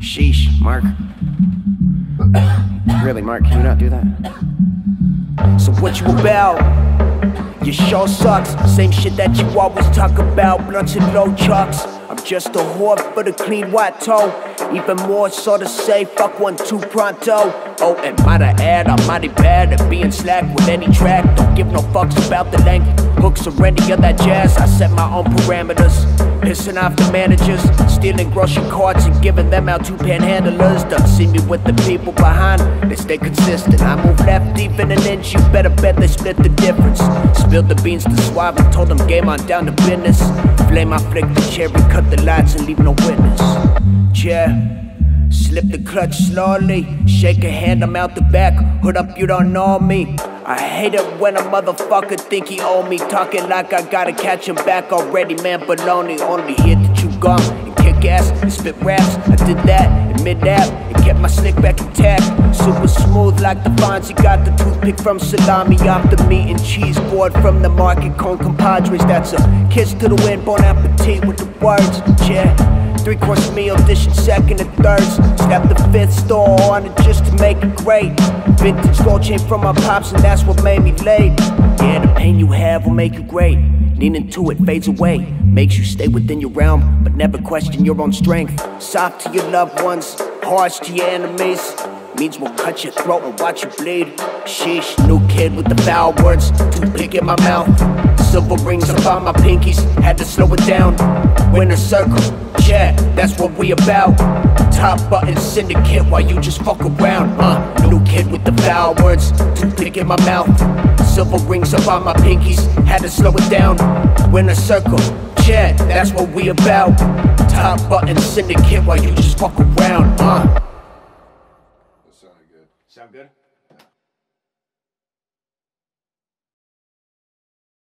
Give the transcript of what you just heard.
Sheesh, Mark. Really, Mark, can you not do that? So what you about? Your show sucks. Same shit that you always talk about. Blunts and low chucks. I'm just a whore for the clean white toe. Even more so to say, fuck one too pronto. Oh, and might I add, I'm mighty bad at being slack with any track. Don't give no fucks about the length, hooks or any of that jazz. I set my own parameters. Pissing off the managers, stealing grocery carts and giving them out to panhandlers. Don't see me with the people behind, they stay consistent. I move left deep in an inch, you better bet they split the difference. Spilled the beans to Swahv and told them game on down to business. Flame, I flick the cherry, cut the lights and leave no witness. Yeah. Slip the clutch slowly, shake a hand, I'm out the back. Hood up, you don't know me. I hate it when a motherfucker think he owe me. Talking like I gotta catch him back already, man. Baloney only here to chew gone. and kick ass and spit raps. I did that in mid app and kept my slick back intact. Super smooth like the Fonzie. Got the toothpick from salami off the meat and cheese board from the market. Con compadres, that's a kiss to the wind. Bon appetit with the words, yeah. Three course meal, dishing second and thirds. Snap the fifth store on it just to make it great. Vintage gold chain from my pops, and that's what made me late. Yeah, the pain you have will make you great. Lean into it, fades away. Makes you stay within your realm, but never question your own strength. Soft to your loved ones, harsh to your enemies. Means we'll cut your throat and watch you bleed. Sheesh, new kid with the foul words, toothpick in my mouth. Silver rings upon my pinkies, had to slow it down. Winner circle, yeah, that's what we about. Top button syndicate while you just fuck around. Uh, new kid with the foul words, toothpick in my mouth. Silver rings upon my pinkies, had to slow it down. Winner circle, yeah, that's what we about. Top button syndicate while you just fuck around. Uh. Sound good?